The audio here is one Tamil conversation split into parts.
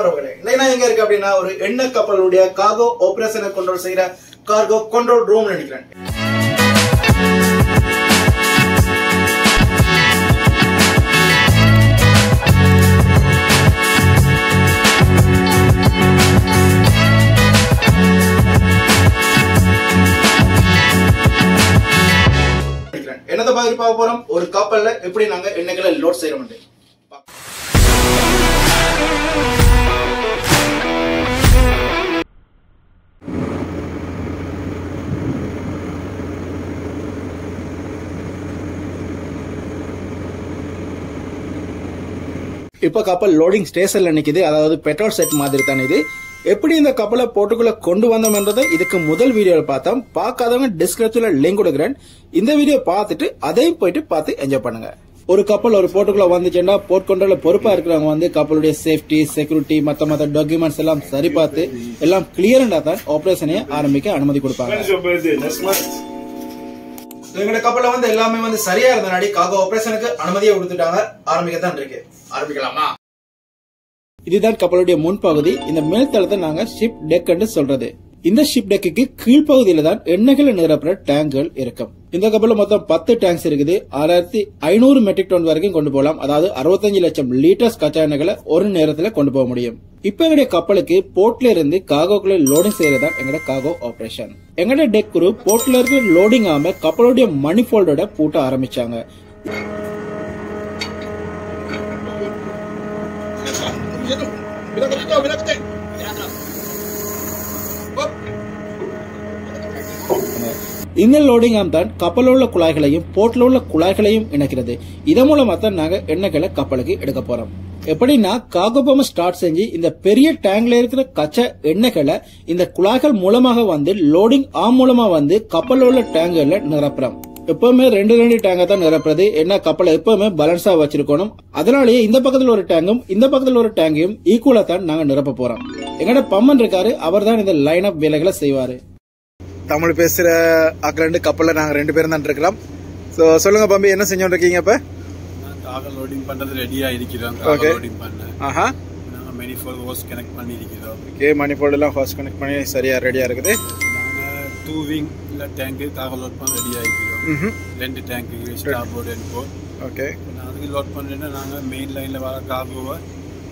உறவுகளே இன்னைக்கு நான் எங்க இருக்கு அப்படின்னா ஒரு எண்ணெய் கப்பலுடைய கார்கோ ஆபரேஷனை கண்ட்ரோல் செய்யற கார்கோ கண்ட்ரோல் ரூம் நினைக்கிறேன். நினைக்கிறேன். என்னத்தை பார்த்து பார்க்க போறோம்? ஒரு கப்பல்ல எப்படி நாங்க எண்ணெய்களை லோட் செய்யறோம் இப்ப கப்பல் லோடிங் ஸ்டேஷன்ல நிக்குது. அதாவது பெட்ரோல் செட் மாதிரி தான் இது. எப்படி இந்த கப்பலை போட்டுக்குள்ள கொண்டு வந்தோம் என்றதை இதுக்கு முதல் வீடியோவில் பார்த்தோம். பார்க்காதவங்க டிஸ்கிரிப்ஷன்ல லிங்க் கொடுக்குறேன். இந்த வீடியோ பார்த்துட்டு அதையும் போயிட்டு பார்த்து என்ஜாய் பண்ணுங்க. ஒரு கப்பல் ஒரு போர்ட்டுக்குள்ள வந்துச்சுன்னா போர்ட் கண்ட்ரோல்ல பொறுப்பா இருக்கிறவங்க வந்து கப்பலுடைய சேஃப்டி செக்யூரிட்டி மத்த மத்த டாக்குமெண்ட்ஸ் எல்லாம் சரி பார்த்து எல்லாம் கிளியரண்டா தான் ஆபரேஷனையே ஆரம்பிக்க அனுமதி கொடுப்பாங்க. எங்களோட கப்பல்ல வந்து எல்லாமே வந்து சரியா இருந்தனாடி காகோ ஆபரேஷனுக்கு அனுமதியை கொடுத்துட்டாங்க. ஆரம்பிக்கத்தான் இருக்கு. ஆரம்பிக்கலாமா? இதுதான் கப்பலுடைய முன்பகுதி இந்த மேல்தளத்தை நாங்க ஷிப் டெக் என்று சொல்றது. இந்த ஷிப் டெக்குக்கு கீழ்ப்பகுதியில தான் எண்ணெய்களை நிரப்புற டேங்குகள் இருக்கும். இந்த கப்பல்ல மொத்தம் பத்து டேங்க்ஸ் இருக்குது. ஆறாயிரத்தி ஐநூறு மெட்ரிக் டன் வரைக்கும் கொண்டு போகலாம். அதாவது அறுபத்தஞ்சு லட்சம் லிட்டர்ஸ் கச்சா எண்ணெய்களை ஒரு நேரத்துல கொண்டு போக முடியும். இப்ப எங்களுடைய கப்பலுக்கு போர்ட்ல இருந்து காகோக்குள்ள லோடிங் செய்யறதா எங்களோட காகோ ஆபரேஷன் எங்களோட டெக் குரு போர்ட்ல இருந்து லோடிங் ஆகாம கப்பலுடைய மணிஃபோல்டோட பூட்ட ஆரம்பிச்சாங்க. இந்த லோடிங் ஆம் தான் கப்பலில் உள்ள குழாய்களையும் போட்டில் உள்ள குழாய்களையும் இணைக்கிறது. இதன் மூலமா தான் நாங்க எண்ணெய்களை கப்பலுக்கு எடுக்க போறோம். எப்படின்னா காகோபம் ஸ்டார்ட் செஞ்சு இந்த பெரிய டேங்க்ல இருக்கிற கச்சா எண்ணெய்களை இந்த குழாய்கள் மூலமாக வந்து லோடிங் ஆம் மூலமா வந்து கப்பலில் உள்ள டேங்குகள்ல நிரப்புறோம். எப்பவுமே ரெண்டு ரெண்டு டேங்கை தான் நிரப்புறது. என்ன கப்பலை எப்பவுமே பேலன்ஸா வச்சிருக்கணும். அதனாலேயே இந்த பக்கத்துல ஒரு டேங்கும் இந்த பக்கத்துல ஒரு டேங்கையும் ஈக்குவலா தான் நாங்க நிரப்ப போறோம். எங்கட பம்மன் இருக்காரு அவர் தான் இந்த லைன் அப் வேலைகளை செய்வாரு. தமிழ் பேசுற அக்கா ரெண்டு கப்பல்ல நாங்க ரெண்டு பேரும் தான் இருக்கிறோம் சோ சொல்லுங்க பம்பி என்ன செஞ்சோம் இருக்கீங்க இப்ப காக லோடிங் பண்றது ரெடியா இருக்கிறோம். காக லோடிங் பண்ண ஆஹா. நாங்க மெனிஃபோல் ஹோஸ் கனெக்ட் பண்ணி இருக்கிறோம் ஓகே எல்லாம் ஃபர்ஸ்ட் கனெக்ட் பண்ணி சரியா ரெடியா இருக்குது. டூ விங் இல்ல டேங்க் காக லோட் பண்ண ரெடியா இருக்கிறோம். ரெண்டு tank starboard port okay அதுக்கு லோட் பண்ணேன்னா நாங்க மெயின் லைன்ல வர காகோவை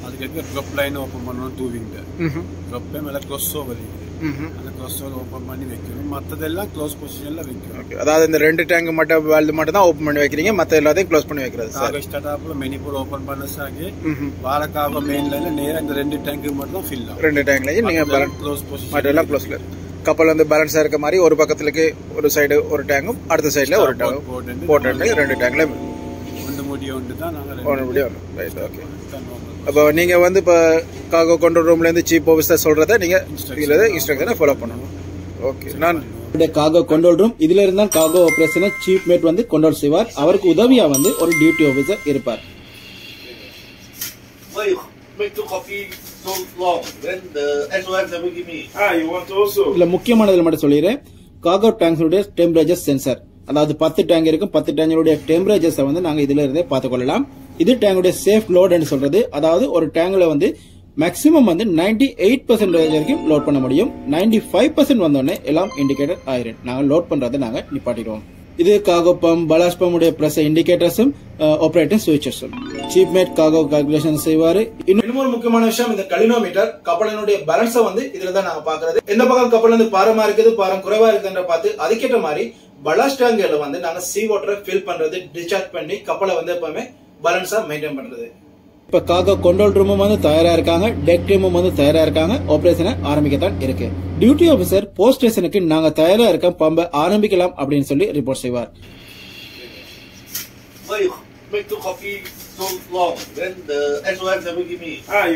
அதுக்கு ட்ரப் லைன் ஓப்பன் பண்ணணும் டூ விங்ல ட்ரப் மேல க்ளோஸ் ஓவர் இருக்குது. அந்த ஓவர் ஓப்பன் பண்ணி வைக்கணும். மத்ததெல்லாம் க்ளோஸ் பொசிஷன்ல வைக்கணும். ஓகே அதாவது இந்த ரெண்டு டேங்க் மட்டும் வேல்டு மட்டும் தான் ஓப்பன் பண்ணி வைக்கிறீங்க மத்த எல்லாத்தையும் க்ளோஸ் பண்ணி வைக்கிறது சார் காக ஸ்டார்ட் ஆப்ல மெனிபோல் ஓப்பன் பண்ண சாகி வார காக மெயின் லைன்ல நேரா இந்த ரெண்டு டேங்க் மட்டும் தான் ஃபில் ஆகும். ரெண்டு டேங்க்லயும் நீங்க balance- க்ளோஸ் பொசிஷன் மற்ற எல்லாம் க்ளோஸ்ல கப்பல் வந்து பேலன்ஸா இருக்க மாதிரி ஒரு பக்கத்துலக்கு ஒரு சைடு ஒரு டேங்கும் அடுத்த சைடுல ஒரு டேங்கும் போட்டு ரெண்டு டேங்க்ல ஒன்று முடிய ஒன்று தான் நாங்கள் ஒன்று முடியும் ரைட் ஓகே அப்போ நீங்க வந்து இப்போ காகோ கண்ட்ரோல் ரூம்ல இருந்து சீப் ஆஃபீஸர் சொல்றத நீங்க இதுல இன்ஸ்ட்ரக்ஷனை ஃபாலோ பண்ணணும்? ஓகே நான் காகோ கண்ட்ரோல் ரூம் இதுல இருந்தா காகோ ஆபரேஷனை சீஃப் மேட் வந்து கண்ட்ரோல் செய்வார். அவருக்கு உதவியா வந்து ஒரு டியூட்டி ஆபீசர் இருப்பார். Ah, you want also? இதுல முக்கியமானதுல மட்டும் சொல்லிடுறேன். காகோ டேங்க்ஸுடைய டெம்பரேச்சர் சென்சார் அதாவது பத்து டேங்க் இருக்கும் பத்து டேங்குடைய டெம்பரேச்சர்ஸை வந்து நாங்க இதுல இருந்தே பார்த்துக் கொள்ளலாம் இது டேங்குடைய சேஃப் லோடுன்னு சொல்றது. அதாவது ஒரு டேங்கில் வந்து மேக்ஸிமம் வந்து 98% எயிட் பர்சன்டேஜ் வரைக்கும் லோட் பண்ண முடியும். 95% ஃபைவ் பர்சன்ட் வந்தோடனே எல்லாம் இண்டிகேட்டர் ஆயிரும். நாங்கள் லோட் பண்ணுறதை நாங்கள் நிப்பாட்டிடுவோம். இது காகோ பம்ப் பலாஸ் பம்புடைய பிரஸ் இண்டிகேட்டர்ஸும் ஆப்ரேட்டிங் சுவிச்சஸும் சீப் மேட் காகோ கால்குலேஷன் செய்வாரு. இன்னும் ஒரு முக்கியமான விஷயம் இந்த கலினோமீட்டர் கப்பலினுடைய பேலன்ஸை வந்து இதுல தான் நாங்க பாக்குறது எந்த பக்கம் கப்பல் வந்து பாரமா இருக்குது பாரம் குறைவா இருக்குன்ற பார்த்து அதுக்கேற்ற மாதிரி பலாஸ் டேங்கர்ல வந்து நாங்க சீ வாட்டரை ஃபில் பண்றது டிஸ்சார்ஜ் பண்ணி கப்பலை வந்து எப்பவுமே பேலன்ஸா மெயின்டைன் பண்றது. இப்ப காக கண்ட்ரோல் ரூமும் வந்து தயாரா இருக்காங்க டெக் டீமும் வந்து தயாரா இருக்காங்க ஆபரேஷனை ஆரம்பிக்கத்தான் இருக்கு. டியூட்டி ஆபீசர் போஸ்ட் ஸ்டேஷனுக்கு நாங்க தயாரா இருக்க பம்ப ஆரம்பிக்கலாம் அப்படின்னு சொல்லி ரிப்போர்ட் செய்வார். Give me. Ah,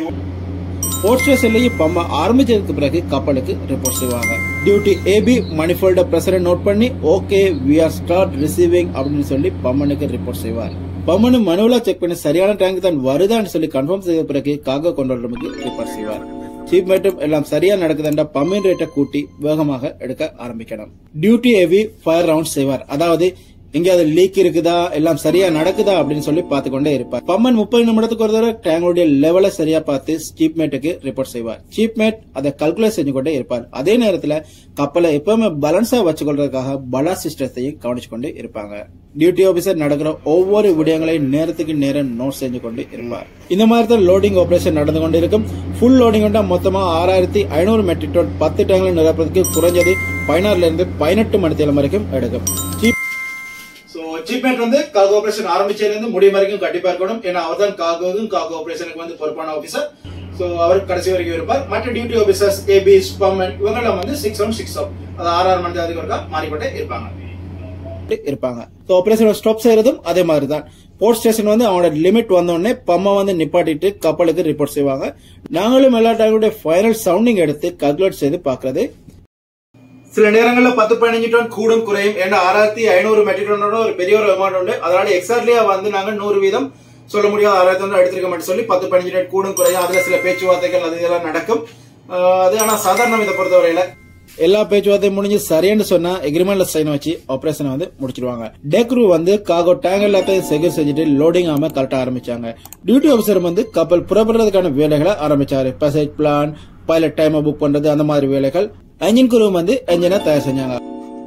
பம்ப ஆரம்பிச்சதுக்கு பிறகு கப்பலுக்கு ரிப்போர்ட் செய்வாங்க. டியூட்டி ஏபி மணிஃபோல்ட பிரஷரை நோட் பண்ணி okay we are start receiving அப்படின்னு சொல்லி பம்மனுக்கு ரிப்போர்ட் செய்வார். பம்மனு மனுவலா செக் பண்ணி சரியான டேங்க் தான் வருதான்னு சொல்லி கன்ஃபார்ம் செய்த பிறகு காக கண்ட்ரோல் ரூமுக்கு செய்வார். சீப் மேட்டும் எல்லாம் சரியா நடக்குதுண்டா பம்மின் ரேட்டை கூட்டி வேகமாக எடுக்க ஆரம்பிக்கணும் டியூட்டி ஹெவி ஃபயர் ரவுண்ட் செய்வார். அதாவது எங்கேயாவது லீக் இருக்குதா? எல்லாம் சரியா நடக்குதா? அப்படின்னு சொல்லி பார்த்துக்கொண்டே இருப்பார். பம்மன் முப்பது நிமிடத்துக்கு ஒரு தடவை டேங்கோடைய லெவலை சரியா பார்த்து சீப் மேட்டுக்கு ரிப்போர்ட் செய்வார். சீப் மேட் அதை கல்குலேட் செஞ்சு கொண்டே இருப்பார். அதே நேரத்துல கப்பலை எப்பவுமே பேலன்ஸா வச்சுக்கொள்றதுக்காக பலா சிஸ்டத்தையும் கவனிச்சு கொண்டு இருப்பாங்க. டியூட்டி ஆபீசர் நடக்கிற ஒவ்வொரு விடயங்களையும் நேரத்துக்கு நேரம் நோட் செஞ்சு கொண்டு இருப்பார். இந்த மாதிரி தான் லோடிங் ஆபரேஷன் நடந்து கொண்டு இருக்கும் ஃபுல் லோடிங் கொண்டா மொத்தமா ஆறாயிரத்தி ஐநூறு மெட்ரிக் டன் பத்து டேங்களை நிரப்புறதுக்கு குறைஞ்சது பதினாறுல இருந்து பதினெட்டு மணி நேரம் வரைக்கும் எடுக்கும். Cheap அச்சீவ்மெண்ட் வந்து காகோ ஆபரேஷன் ஆரம்பிச்சதுல முடியும் வரைக்கும் கண்டிப்பா இருக்கணும். ஏன்னா அவர் தான் காகோவும் காகோ ஆபரேஷனுக்கு வந்து பொறுப்பான ஆபீசர் சோ அவர் கடைசி வரைக்கும் இருப்பார். மற்ற டியூட்டி ஆபீசர்ஸ் ஏபி ஸ்பம் இவங்கெல்லாம் வந்து சிக்ஸ் ஒன் சிக்ஸ் அது ஆறு ஆறு மணி நேரத்துக்கு ஒருக்கா மாறிக்கொண்டே இருப்பாங்க. இருப்பாங்க. ஸோ ஆபரேஷன் ஸ்டாப் செய்யறதும் அதே மாதிரி தான் போர்ட் ஸ்டேஷன் வந்து அவனோட லிமிட் வந்தோடனே பம்மை பம்மா வந்து நிப்பாட்டிட்டு கப்பலுக்கு ரிப்போர்ட் செய்வாங்க. நாங்களும் எல்லா டைமுடைய ஃபைனல் சவுண்டிங் எடுத்து கல்குலேட் செய்து பார்க்கறது. சில நேரங்களில் பத்து பதினஞ்சு டன் கூடும் குறையும். ஏன்னா ஆறாயிரத்தி ஐநூறு மெட்ரிக் டன்னோட ஒரு பெரிய ஒரு அமௌண்ட் உண்டு. அதனால எக்ஸாக்ட்லியா வந்து நாங்கள் நூறு வீதம் சொல்ல முடியாது ஆறாயிரத்தி ஒன்று எடுத்திருக்க மாட்டேன் சொல்லி பத்து பதினஞ்சு டன் கூடும் குறையும். அதுல சில பேச்சுவார்த்தைகள் அது இதெல்லாம் நடக்கும். அது ஆனா சாதாரணம் இதை பொறுத்தவரையில. எல்லா பேச்சுவார்த்தையும் முடிஞ்சு சரின்னு சொன்னா எக்ரிமெண்ட்ல சைன் வச்சு ஆபரேஷனை வந்து முடிச்சிருவாங்க. டேக்ரூ வந்து காகோ டேங்க் எல்லாத்தையும் செக்யூர் செஞ்சுட்டு லோடிங் ஆம கரெக்டா ஆரம்பிச்சாங்க. டியூட்டி ஆஃபீஸர் வந்து கப்பல் புறப்படுறதுக்கான வேலைகளை ஆரம்பிச்சாரு. பேசேஜ் பிளான் பைலட் டைமை புக் பண்றது அந்த மாதிரி வேலைகள். என்ஜின் குரூ வந்து என்ஜினை தயார் செஞ்சாங்க.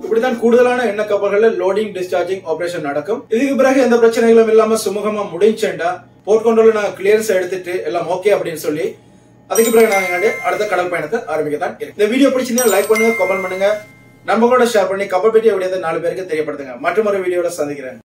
இப்படிதான் கூடுதலான எண்ணெய் கப்பல்கள்ல லோடிங் டிஸ்சார்ஜிங் ஆபரேஷன் நடக்கும். இதுக்கு பிறகு எந்த பிரச்சனைகளும் இல்லாம சுமூகமா முடிஞ்சேன்டா போர்ட் கண்ட்ரோல் நாங்க கிளியரன்ஸ் எடுத்துட்டு எல்லாம் ஓகே அப்படின்னு சொல்லி அதுக்கு பிறகு நாங்க அடுத்த கடல் பயணத்தை ஆரம்பிக்க தான் இருக்கு. இந்த வீடியோ பிடிச்சிருந்தா லைக் பண்ணுங்க கமெண்ட் பண்ணுங்க. நம்ம கூட ஷேர் பண்ணி கப்பல் பெட்டி அப்படியே நாலு பேருக்கு தெரியப்படுத்துங்க. மற்றொரு வீடியோட சந்திக்கிறேன்.